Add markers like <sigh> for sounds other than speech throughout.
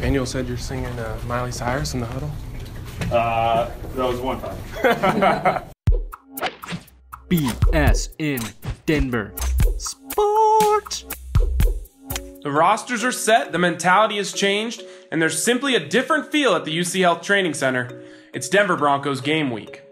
Manuel said you're singing uh, Miley Cyrus in the huddle. Uh, that was one time. <laughs> BSN Denver. Sport. The rosters are set, the mentality has changed, and there's simply a different feel at the UC Health Training Center. It's Denver Broncos game week.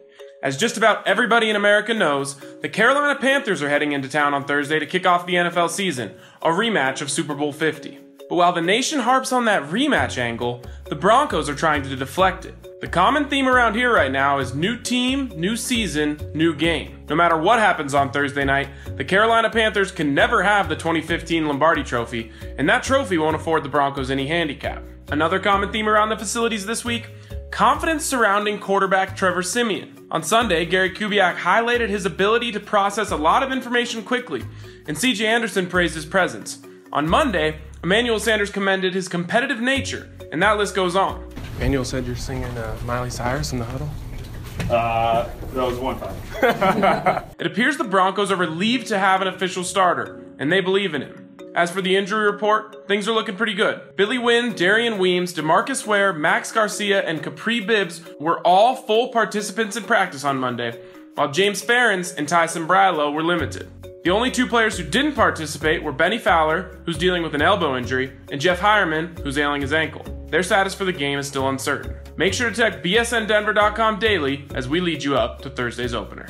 As just about everybody in America knows, the Carolina Panthers are heading into town on Thursday to kick off the NFL season, a rematch of Super Bowl 50. But while the nation harps on that rematch angle, the Broncos are trying to deflect it. The common theme around here right now is new team, new season, new game. No matter what happens on Thursday night, the Carolina Panthers can never have the 2015 Lombardi Trophy, and that trophy won't afford the Broncos any handicap. Another common theme around the facilities this week confidence surrounding quarterback Trevor Siemian. On Sunday, Gary Kubiak highlighted his ability to process a lot of information quickly, and CJ Anderson praised his presence. On Monday, Emmanuel Sanders commended his competitive nature, and that list goes on. Emmanuel said you're singing uh, Miley Cyrus in the huddle. Uh, that was one time. <laughs> It appears the Broncos are relieved to have an official starter, and they believe in him. As for the injury report, things are looking pretty good. Billy Winn, Darian Weems, Demarcus Ware, Max Garcia, and Kapri Bibbs were all full participants in practice on Monday, while James Ferentz and Ty Sambrailo were limited. The only two players who didn't participate were Benny Fowler, who's dealing with an elbow injury, and Jeff Heuerman, who's ailing his ankle. Their status for the game is still uncertain. Make sure to check bsndenver.com daily as we lead you up to Thursday's opener.